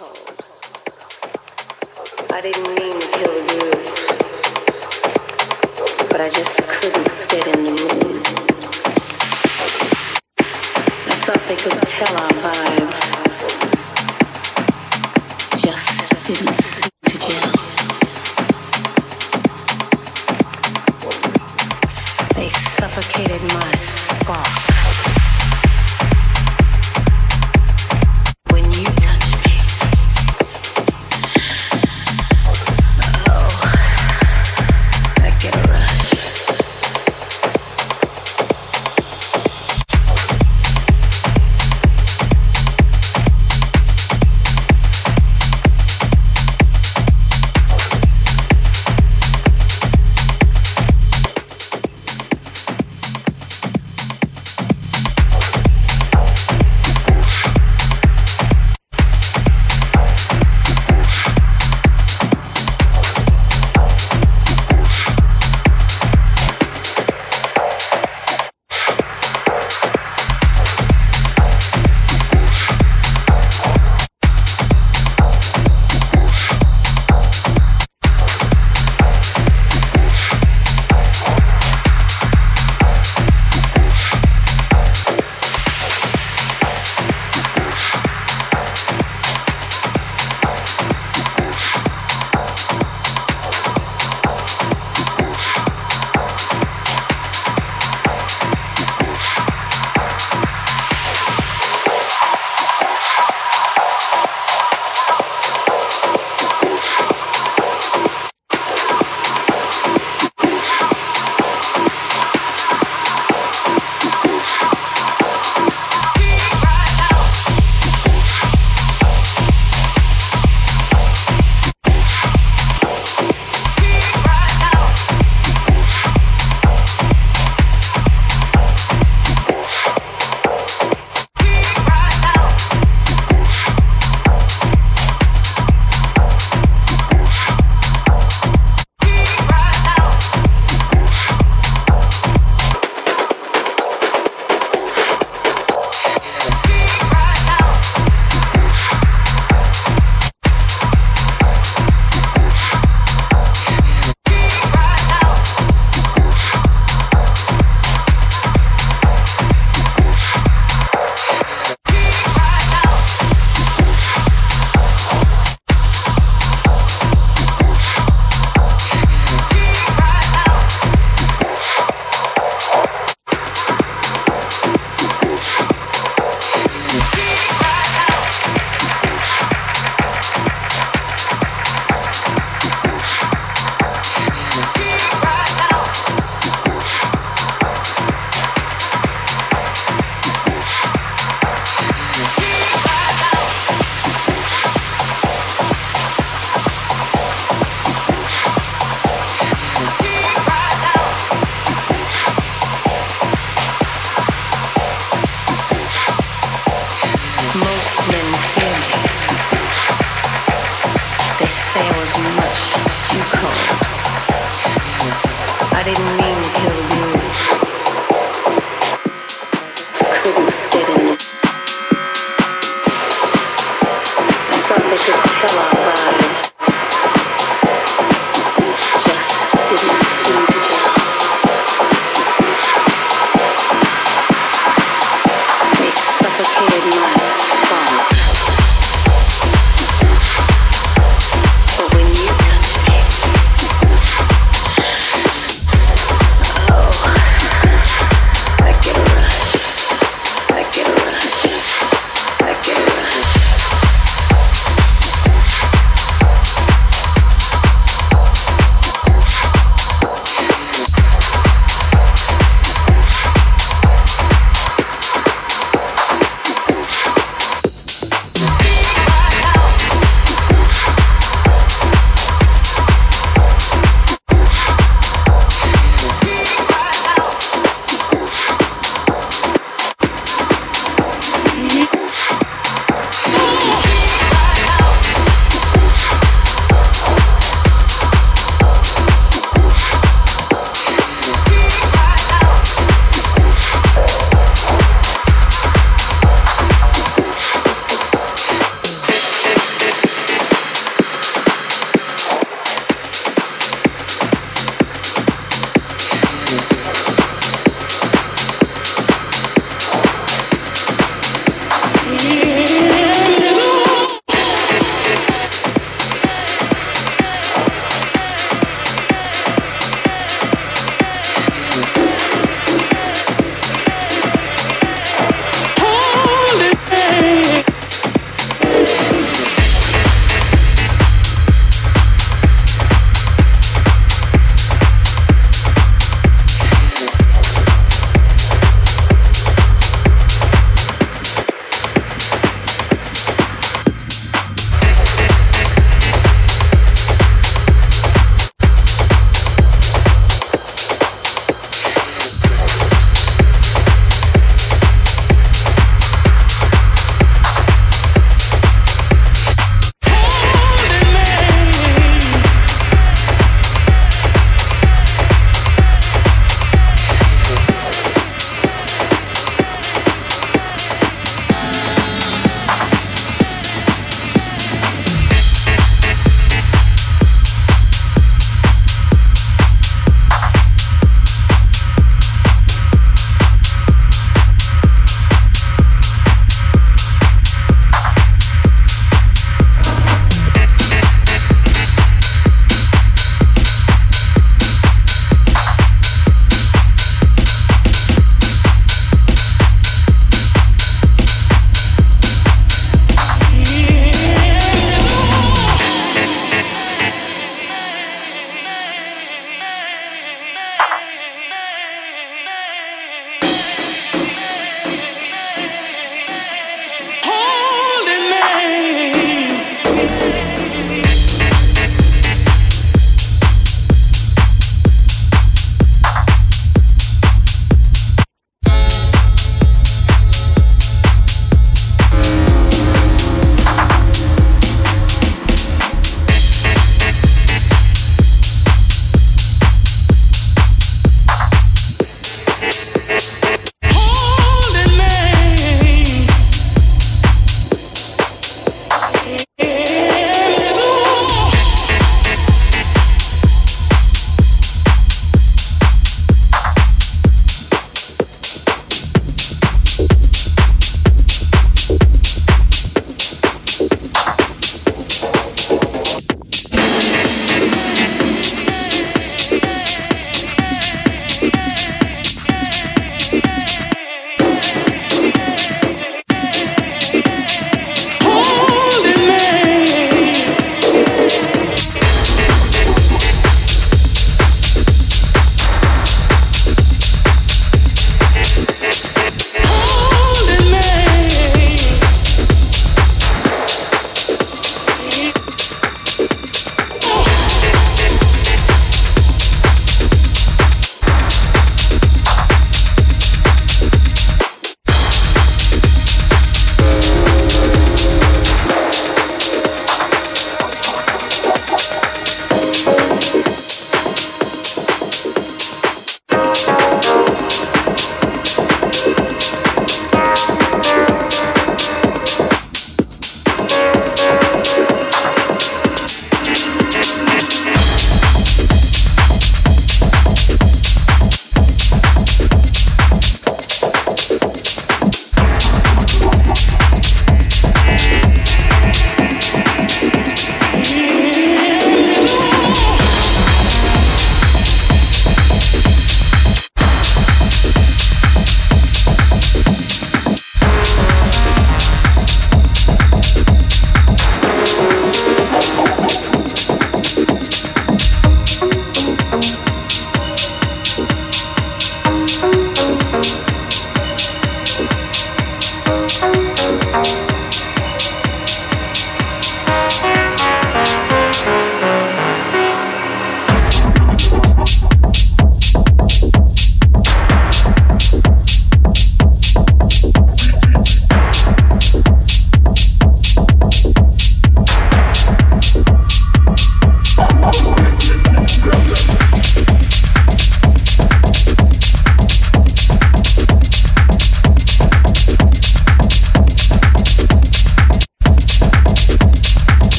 I didn't mean to kill you, but I just couldn't fit in the mood. I thought they could tell our vibes, just didn't seem the gel. They suffocated my.